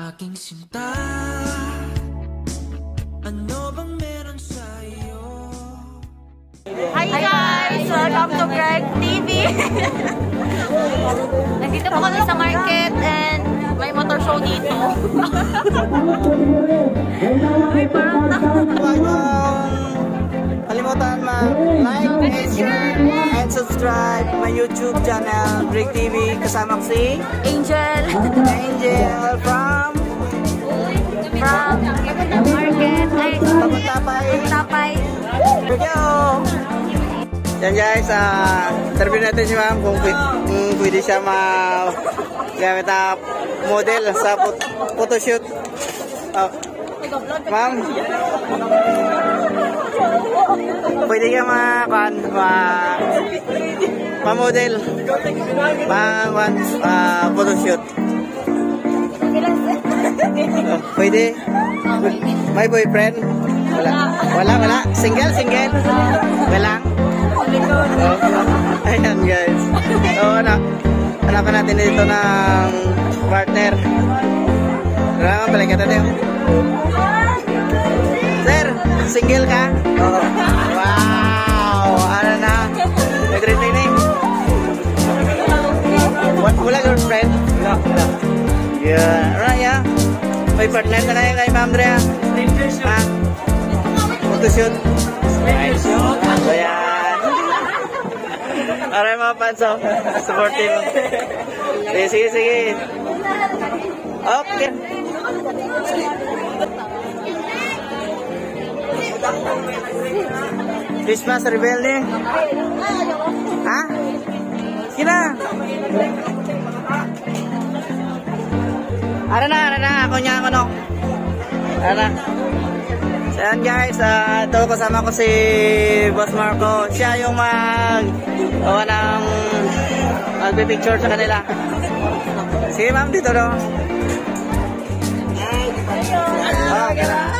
Aking sinta Ano bang meron sa iyo? Hi guys! Welcome to Greg TV! Nandito po kami sa market and may motor show dito. Ay, parang na. Subscribe my YouTube channel, Brick TV. Kasama ko si Angel Angel from from market. Ay, Pagutapay. tapay. Video! Yan guys, ah, interview natin si ma'am kung, kung pwede siya ma gamit na model sa phot- photoshoot. Oh. Ma'am, pwede ka ma, ma, ma model, ma, ma, ah, photoshoot. Oh, pwede? May boyfriend? Wala. Wala, wala. Single, single. Wala. Oh. Ayan guys. So, ano, hanapan natin dito ng partner. Kailangan balik ka tayo. Sir, single ka? Oo. Wow! Yeah. Alright, yeah. May partner na kayo kay Ma'am Drea. Ha? Photoshoot. Nice. So, yan. Alright mga panso. Supportive. Sige, sige, sige. Okay. Christmas rebel ni. Ha? Sige na. Ara na, ara na. Ako niya, ako no. Ara na. So yan guys, uh, ito kasama ko si Boss Marco. Siya yung mag gawa ng magpipicture sa kanila. Sige ma'am, dito no. Ah, okay na.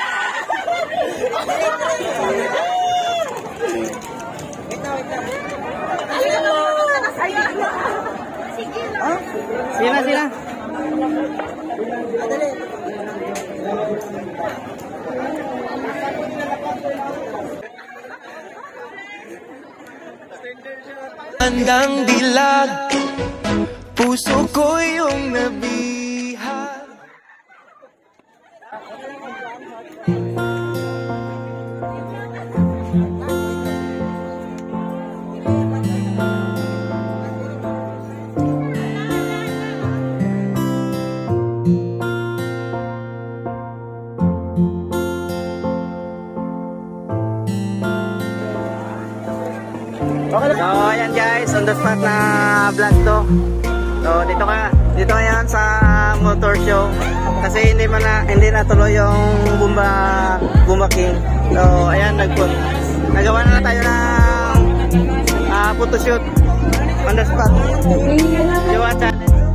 Handang dilag Puso ko yung nabihag. So, ayan guys, on the spot na vlog to. So, dito ka, dito ngayon sa motor show. Kasi hindi man na, hindi natuloy yung Bumba, Bumba King. So, ayan, nag nagawa na, tayo ng uh, photoshoot on the spot. Jowa challenge.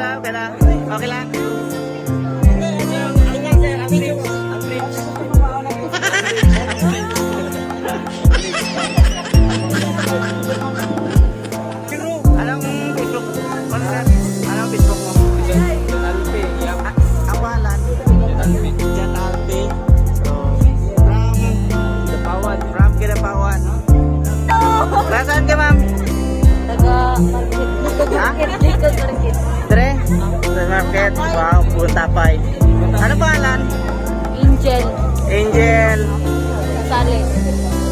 lang, okay lang. Okay lang. Nasaan ka, ma'am? Taga... Ha? Likod, Marikit. Dre? Sa market? Wow, punta pa Ano pangalan? Angel. Angel. Sales.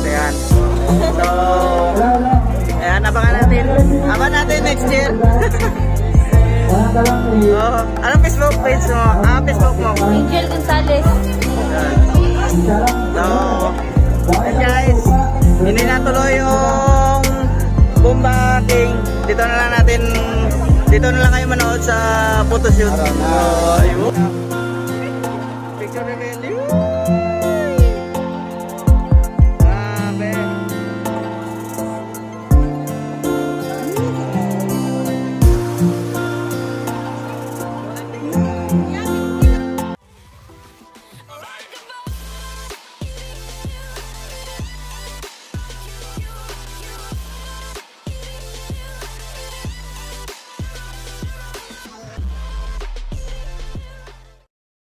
Ayan. So, ayan, abangan natin. Abangan natin next year. oh, anong Facebook page mo? Ah, Facebook mo. Angel Gonzales. So, ayan guys, hindi natuloy yung Bomba King. Dito na lang natin, dito na lang kayo manood sa photoshoot. Ayun. Picture na